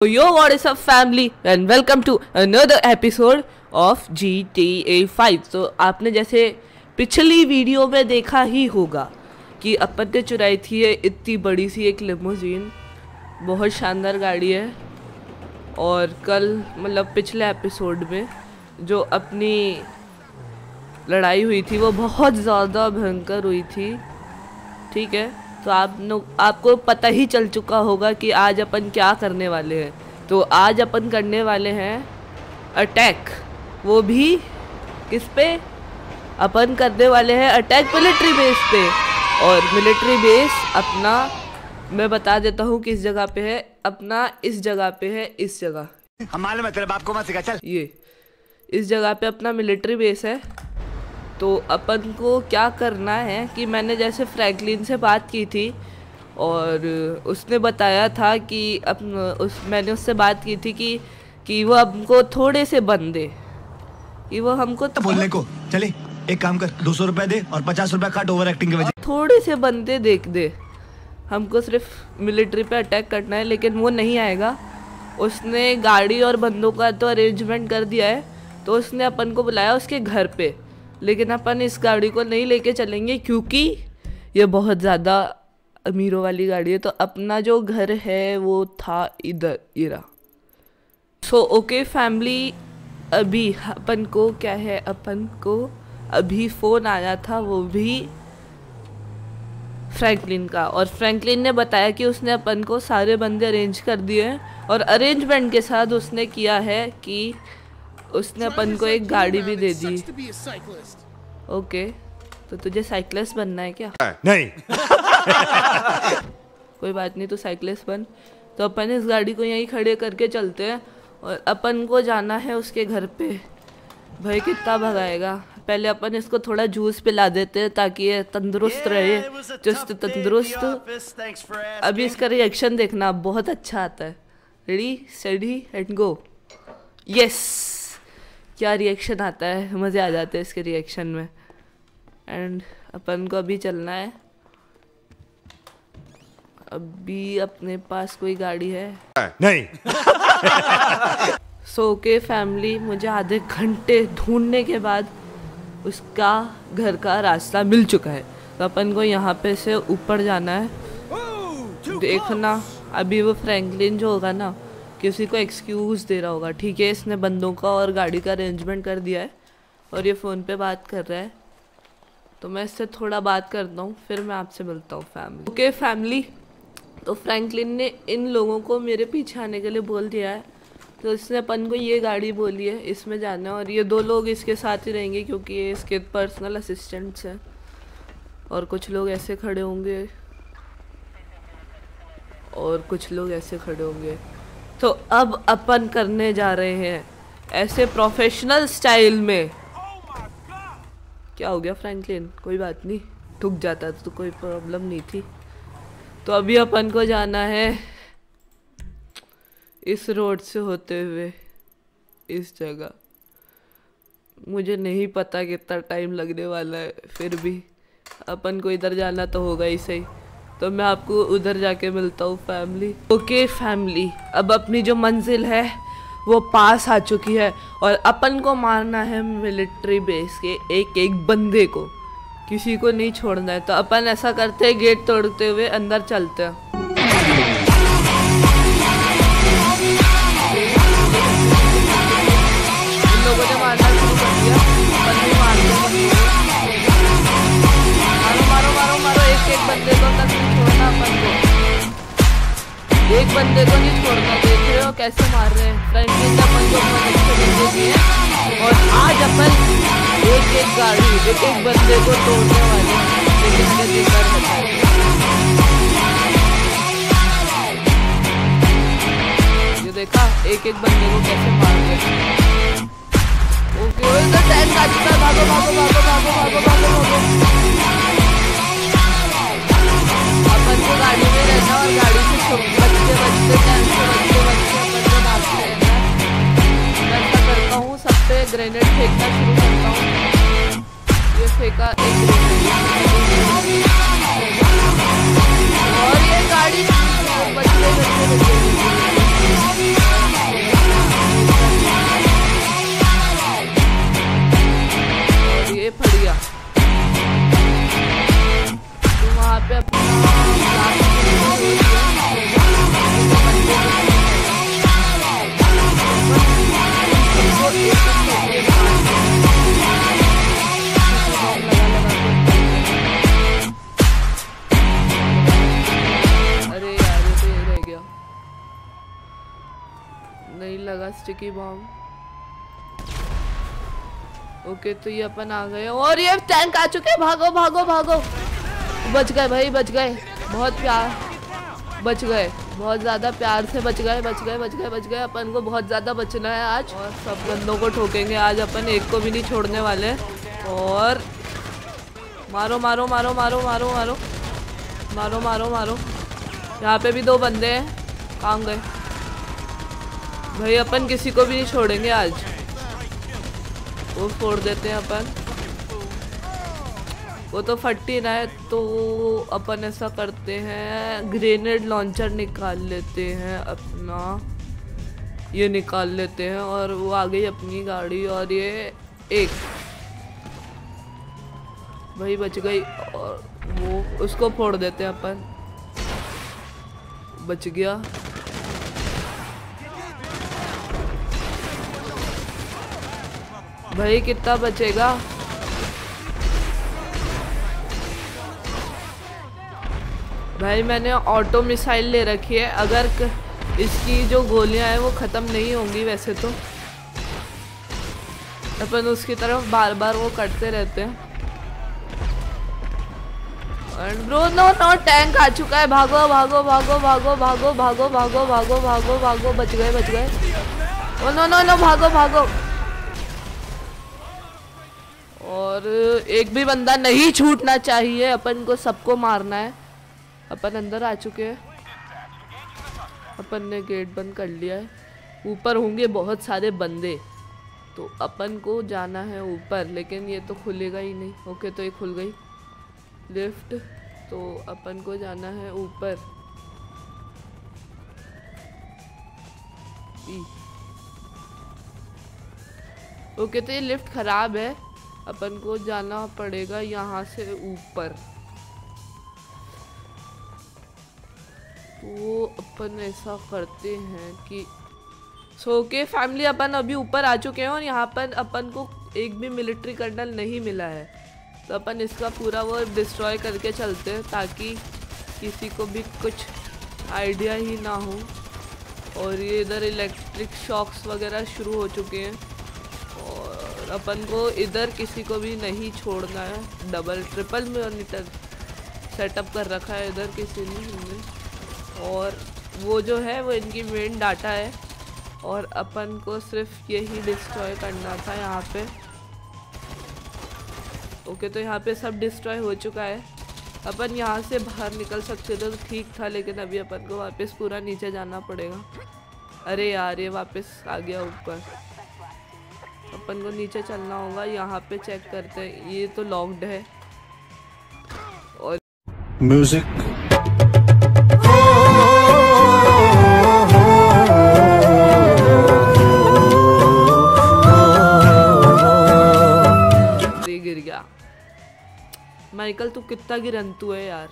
Yo, what is up, family, and welcome to another episode of GTA 5. तो आपने जैसे पिछली वीडियो में देखा ही होगा कि अपन ने चुराई थी ये इतनी बड़ी सी एक लिमोजीन बहुत शानदार गाड़ी है। और कल मतलब पिछले एपिसोड में जो अपनी लड़ाई हुई थी वो बहुत ज़्यादा भयंकर हुई थी। ठीक है? तो आप आपको पता ही चल चुका होगा कि आज अपन क्या करने वाले हैं। तो आज अपन करने वाले हैं अटैक वो भी किस पे? अपन करने वाले हैं अटैक मिलिट्री बेस पे। और मिलिट्री बेस अपना मैं बता देता हूँ किस जगह पे है। अपना इस जगह पे है इस जगह। हम मालूम है तेरे बाप को मत सिखा चल। ये इस जगह पे अपना मिलिट्री बेस है। तो अपन को क्या करना है कि मैंने जैसे फ्रैंकलिन से बात की थी और उसने बताया था कि अप उस मैंने उससे बात की थी कि कि वो हमको थोड़े से बंदे कि वो हमको तो बोलने को। चले एक काम कर दो सौ रुपए दे और पचास रुपए काट ओवर एक्टिंग के वजह। थोड़े से बंदे देख दे। हमको सिर्फ़ मिलिट्री पे अटैक करना है लेकिन वो नहीं आएगा। उसने गाड़ी और बंदों का तो अरेंजमेंट कर दिया है तो उसने अपन को बुलाया उसके घर पे। लेकिन अपन इस गाड़ी को नहीं लेके चलेंगे क्योंकि ये बहुत ज़्यादा अमीरों वाली गाड़ी है तो अपना जो घर है वो था इधर इरा सो ओके फैमिली अभी अपन को क्या है, अपन को अभी फ़ोन आया था वो भी फ्रैंकलिन का, और फ्रैंकलिन ने बताया कि उसने अपन को सारे बंदे अरेंज कर दिए और अरेंजमेंट के साथ उसने किया है कि उसने अपन को एक गाड़ी भी दे दी। ओके तो तुझे साइकिलिस्ट बनना है क्या? नहीं। कोई बात नहीं तो साइकिलिस्ट बन। तो अपन इस गाड़ी को यहीं खड़े करके चलते हैं और अपन को जाना है उसके घर पे। भाई कितना भगाएगा? पहले अपन इसको थोड़ा जूस पिला देते हैं ताकि ये तंदुरुस्त रहे चुस्त तंदुरुस्त। अभी इसका रिएक्शन देखना बहुत अच्छा आता है। Ready steady and go yes क्या रिएक्शन आता है? मज़े आ जाते हैं इसके रिएक्शन में। एंड अपन को अभी चलना है। अभी अपने पास कोई गाड़ी है। नहीं। सो के फैमिली मुझे आधे घंटे ढूँढने के बाद उसका घर का रास्ता मिल चुका है। तो अपन को यहाँ पे से ऊपर जाना है। देखना अभी वो फ्रैंकलिन जो होगा ना किसी को एक्सक्यूज़ दे रहा होगा। ठीक है, इसने बंदों का और गाड़ी का अरेंजमेंट कर दिया है और ये फ़ोन पे बात कर रहा है। तो मैं इससे थोड़ा बात करता हूँ, फिर मैं आपसे मिलता हूँ फैमिली ओके फैमिली तो फ्रैंकलिन ने इन लोगों को मेरे पीछे आने के लिए बोल दिया है। तो इसने अपन को ये गाड़ी बोली है, इसमें जाना है और ये दो लोग इसके साथ ही रहेंगे क्योंकि ये इसके पर्सनल असिस्टेंट्स हैं। और कुछ लोग ऐसे खड़े होंगे। और कुछ लोग ऐसे खड़े होंगे। तो अब अपन करने जा रहे हैं, ऐसे प्रोफेशनल स्टाइल में। क्या हो गया फ्रैंकलिन कोई बात नहीं। ठुक जाता तो कोई प्रॉब्लम नहीं थी। तो अभी अपन को जाना है इस रोड से होते हुए, इस जगह। मुझे नहीं पता कितना टाइम लगने वाला है, फिर भी। अपन को इधर जाना तो होगा ही सही। तो मैं आपको उधर जाके मिलता हूँ फैमिली ओके फैमिली अब अपनी जो मंजिल है, वो पास आ चुकी है और अपन को मारना है मिलिट्री बेस के एक एक बंदे को। किसी को नहीं छोड़ना है। तो अपन ऐसा करते हैं गेट तोड़ते हुए अंदर चलते हैं। बंदे को नहीं छोड़ना देख रहे हो कैसे मार रहे हैं। बहुत अच्छे बंदे और आज अपन एक एक गाड़ी, एक एक बंदे को तोड़ने वाले हैं। ये देखा, एक एक बंदे को कैसे ग्रेनेड फेंकना शुरू करता हूँ। ये फेंका एक नहीं लगा स्टिकी बॉम्ब ओके तो ये अपन आ गए और ये टैंक आ चुके हैं। भागो भागो भागो। बच गए भाई, बच गए। बहुत प्यार। बच गए। बहुत ज़्यादा प्यार से बच गए बच गए बच गए बच गए। अपन को बहुत ज़्यादा बचना है आज। और सब बंदों को ठोकेंगे। आज अपन एक को भी नहीं छोड़ने वाले। और मारो मारो मारो मारो मारो मारो। मारो मारो मारो। यहाँ पे भी दो बंदे हैं। काम गए। भाई, अपन किसी को भी नहीं छोड़ेंगे आज। वो फोड़ देते हैं अपन। वो तो फट्टी रहा है तो अपन ऐसा करते हैं ग्रेनेड लॉन्चर निकाल लेते हैं अपना। ये निकाल लेते हैं और वो आ गई अपनी गाड़ी और ये एक। भाई, बच गई और वो, उसको फोड़ देते हैं अपन। बच गया। भाई कितना बचेगा भाई मैंने ऑटो मिसाइल ले रखी है अगर इसकी जो गोलियाँ हैं वो ख़त्म नहीं होंगी वैसे तो अपन उसकी तरफ़ बार बार वो करते रहते हैं ब्रो नो नो टैंक आ चुका है भागो भागो भागो भागो भागो भागो भागो भागो भागो भागो बच गए बच गए नो नो नो भागो भागो और एक भी बंदा नहीं छूटना चाहिए, अपन को सबको मारना है। अपन अंदर आ चुके हैं। अपन ने गेट बंद कर लिया है। ऊपर होंगे बहुत सारे बंदे तो अपन को जाना है ऊपर, लेकिन ये तो खुलेगा ही नहीं। ओके तो ये खुल गई। लिफ्ट तो अपन को जाना है ऊपर। ओके तो ये लिफ्ट खराब है। अपन को जाना पड़ेगा यहाँ से ऊपर। तो अपन ऐसा करते हैं कि सो के फैमिली अपन अभी ऊपर आ चुके हैं और यहाँ पर अपन को एक भी मिलिट्री कर्नल नहीं मिला है। तो अपन इसका पूरा वो डिस्ट्रॉय करके चलते हैं ताकि किसी को भी कुछ आइडिया ही ना हो। और ये इधर इलेक्ट्रिक शॉक्स वगैरह शुरू हो चुके हैं। अपन को इधर किसी को भी नहीं छोड़ना है। डबल ट्रिपल मोनीटर सेटअप कर रखा है इधर किसी ने हमने। और वो जो है, वो इनकी मेन डाटा है। और अपन को सिर्फ़ यही डिस्ट्रॉय करना था यहाँ पे। ओके तो यहाँ पे सब डिस्ट्रॉय हो चुका है। अपन यहाँ से बाहर निकल सकते थे तो ठीक था, लेकिन अभी अपन को वापस पूरा नीचे जाना पड़ेगा। अरे यार, ये वापस आ गया ऊपर। अपन को नीचे चलना होगा यहाँ पे चेक करते हैं। ये तो लॉक्ड है। और म्यूज़िक गिर गया। माइकल तू कितना गिरंतु है यार।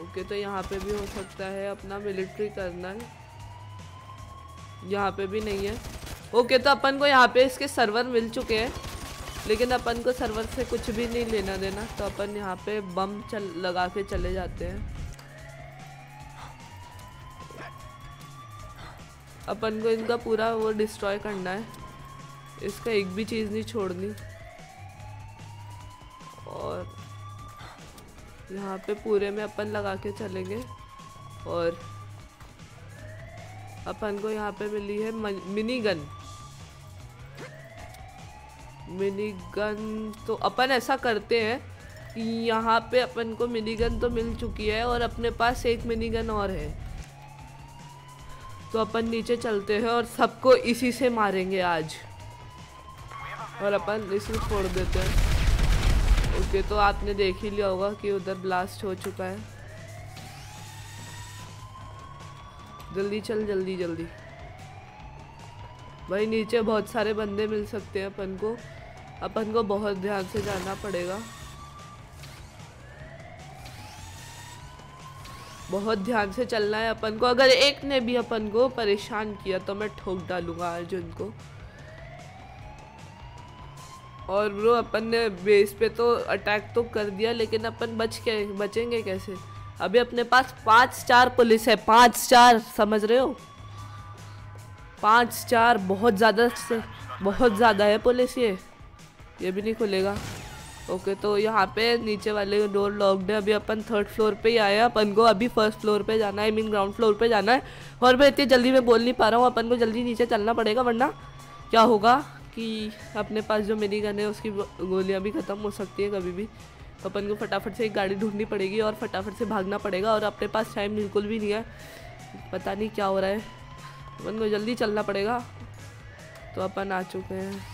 ओके तो यहाँ पे भी हो सकता है अपना मिलिट्री कर्नल यहाँ पे भी नहीं है। ओके तो अपन को यहाँ पे इसके सर्वर मिल चुके हैं। लेकिन अपन को सर्वर से कुछ भी नहीं लेना देना। तो अपन यहाँ पे बम चल, लगा के चले जाते हैं। अपन को इनका पूरा वो डिस्ट्रॉय करना है। इसका एक भी चीज़ नहीं छोड़नी। और यहाँ पे पूरे में अपन लगा के चलेंगे। और अपन को यहाँ पे मिली है मिनी गन मिनी गन तो अपन ऐसा करते हैं कि यहाँ पे अपन को मिनी गन तो मिल चुकी है और अपने पास एक मिनी गन और है। तो अपन नीचे चलते हैं और सबको इसी से मारेंगे आज। और अपन इसे छोड़ देते हैं। ओके तो आपने देख ही लिया होगा कि उधर ब्लास्ट हो चुका है। जल्दी चल, जल्दी जल्दी। भाई नीचे बहुत सारे बंदे मिल सकते हैं अपन को। अपन को बहुत ध्यान से जाना पड़ेगा। बहुत ध्यान से चलना है अपन को। अगर एक ने भी अपन को परेशान किया तो मैं ठोक डालूँगा अर्जुन को। और ब्रो, अपन ने बेस पे तो अटैक तो कर दिया, लेकिन अपन बच के, बचेंगे कैसे? अभी अपने पास पाँच स्टार पुलिस है। पाँच स्टार, समझ रहे हो? पाँच स्टार बहुत ज़्यादा बहुत ज़्यादा है पुलिस ये। ये भी नहीं खुलेगा। ओके तो यहाँ पे नीचे वाले डोर लॉक्ड है। अभी अपन थर्ड फ्लोर पे ही आए हैं। अपन को अभी फ़र्स्ट फ्लोर पे जाना है आई मीन ग्राउंड फ्लोर पे जाना है। और मैं इतनी जल्दी में बोल नहीं पा रहा हूँ। अपन को जल्दी नीचे चलना पड़ेगा, वरना क्या होगा कि अपने पास जो मेरी गन है, उसकी गोलियाँ भी ख़त्म हो सकती है कभी भी। तो अपन को फटाफट से एक गाड़ी ढूंढनी पड़ेगी और फटाफट से भागना पड़ेगा और अपने पास टाइम बिल्कुल भी नहीं है। पता नहीं क्या हो रहा है। अपन को जल्दी चलना पड़ेगा। तो अपन आ चुके हैं।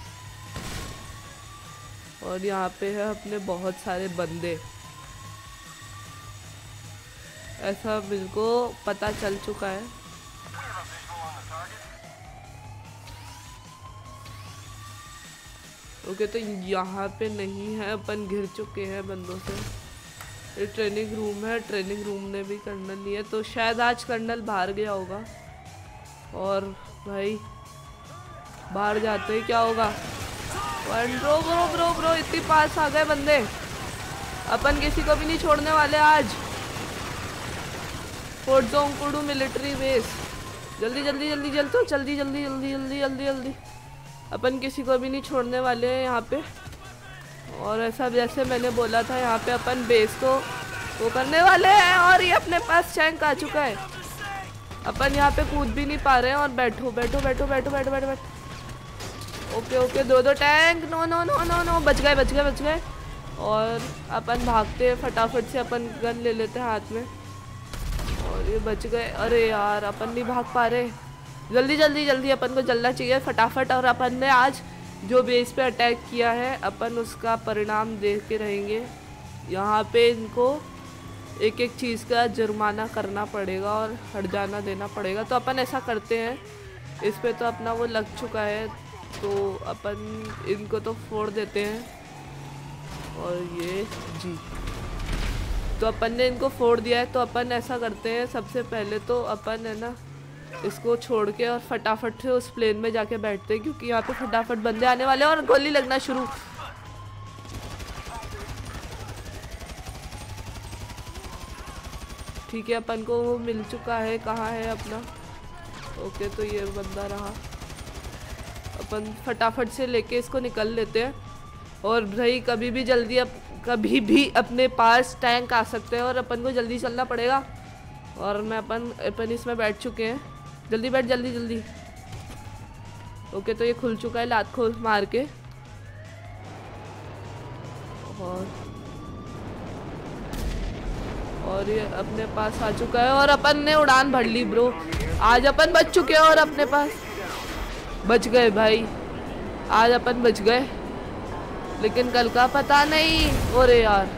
और यहाँ पे है अपने बहुत सारे बंदे। ऐसा बिल्कुल पता चल चुका है। ओके तो यहाँ पे नहीं है, अपन घिर चुके हैं बंदों से। ये ट्रेनिंग रूम है ट्रेनिंग रूम ने भी कर्नल है तो शायद आज कर्नल बाहर गया होगा। और भाई, बाहर जाते ही क्या होगा? ब्रो ब्रो ब्रो ब्रो इतनी पास आ गए बंदे। अपन किसी को भी नहीं छोड़ने वाले आज। फोर्ट जोंकुडू मिलिट्री बेस जल्दी जल्दी जल्दी जल्दी जल्दी जल्दी जल्दी जल्दी जल्दी जल्दी। अपन किसी को भी नहीं छोड़ने वाले हैं यहाँ पे। और ऐसा जैसे मैंने बोला था, यहाँ पे अपन बेस को वो करने वाले हैं और ये अपने पास चैंक आ चुका है। अपन यहाँ पे कूद भी नहीं पा रहे हैं और बैठो बैठो बैठो बैठो बैठो बैठो बैठो। ओके ओके, दो दो tank no no no no no बच गए बच गए बच गए। और अपन भागते फटाफट से अपन गन ले लेते हैं हाथ में। और ये बच गए। अरे यार, अपन नहीं भाग पा रहे। जल्दी जल्दी जल्दी अपन को चलना चाहिए, फटाफट। और अपन ने आज जो बेस पे अटैक किया है, अपन उसका परिणाम देख के रहेंगे। यहाँ पे इनको एक एक चीज़ का जुर्माना करना पड़ेगा और हट जाना देना पड़ेगा। तो अपन ऐसा करते हैं। इस पर तो अपना वो लग चुका है। तो अपन इनको तो फोड़ देते हैं। और ये जी। तो अपन ने इनको फोड़ दिया है। तो अपन ऐसा करते हैं। सबसे पहले तो अपन है ना इसको छोड़ के और फटाफट से उस प्लेन में जाके बैठते हैं, क्योंकि यहाँ पे फटाफट बंदे आने वाले हैं और गोली लगना शुरू। ठीक है, अपन को वो मिल चुका है। कहाँ है अपना? ओके तो ये बंदा रहा। अपन फटाफट से लेके इसको निकल लेते हैं। और भाई, कभी भी जल्दी अप, कभी भी अपने पास टैंक आ सकते हैं और अपन को जल्दी चलना पड़ेगा। और मैं अपन अपन इसमें बैठ चुके हैं। जल्दी बैठ, जल्दी जल्दी। ओके तो ये खुल चुका है लात खोल मार के। और और ये अपने पास आ चुका है, और अपन ने उड़ान भर ली, ब्रो। आज अपन बच चुके हैं और अपने पास। बच गए भाई। आज अपन बच गए। लेकिन कल का पता नहीं। अरे यार।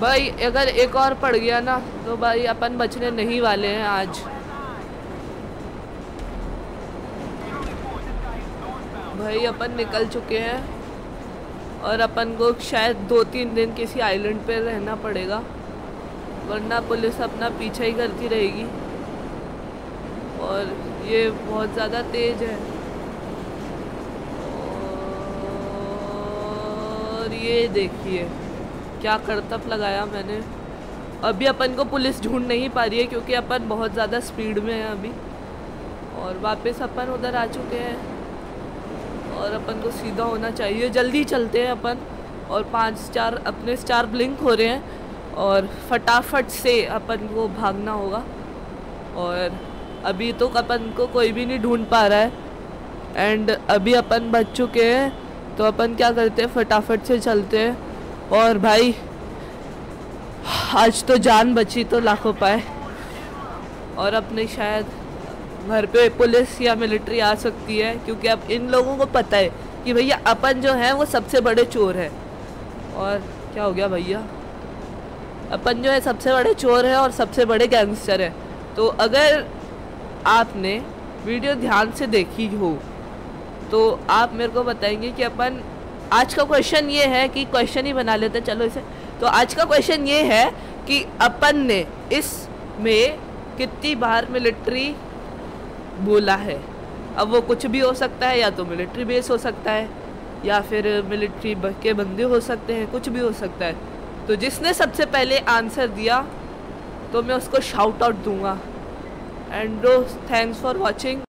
भाई, अगर एक और पड़ गया ना तो भाई अपन बचने नहीं वाले हैं आज। भाई अपन निकल चुके हैं और अपन को शायद दो तीन दिन किसी आइलैंड पे रहना पड़ेगा, वरना पुलिस अपना पीछा ही करती रहेगी। और ये बहुत ज़्यादा तेज़ है। और ये देखिए, क्या करतब लगाया मैंने। अभी अपन को पुलिस ढूंढ नहीं पा रही है क्योंकि अपन बहुत ज़्यादा स्पीड में है अभी। और वापस अपन उधर आ चुके हैं। और अपन को सीधा होना चाहिए। जल्दी चलते हैं अपन और पाँच स्टार अपने स्टार ब्लिंक हो रहे हैं और फटाफट से अपन को भागना होगा। और अभी तो अपन को कोई भी नहीं ढूंढ पा रहा है। एंड अभी अपन बच चुके हैं तो अपन क्या करते हैं? फटाफट से चलते हैं। और भाई, आज तो जान बची तो लाखों पाए। और अपने शायद घर पे पुलिस या मिलिट्री आ सकती है, क्योंकि अब इन लोगों को पता है कि भैया अपन जो है वो सबसे बड़े चोर हैं। और क्या हो गया भैया? अपन जो है सबसे बड़े चोर हैं और सबसे बड़े गैंगस्टर हैं। तो अगर आपने वीडियो ध्यान से देखी हो तो आप मेरे को बताएँगे कि अपन, आज का क्वेश्चन ये है कि क्वेश्चन ही बना लेते चलो इसे। तो आज का क्वेश्चन ये है कि अपन ने इस में कितनी बार मिलिट्री बोला है। अब वो कुछ भी हो सकता है, या तो मिलिट्री बेस हो सकता है, या फिर मिलिट्री के बंदे हो सकते हैं, कुछ भी हो सकता है। तो जिसने सबसे पहले आंसर दिया तो मैं उसको शाउट आउट दूँगा। And thanks for watching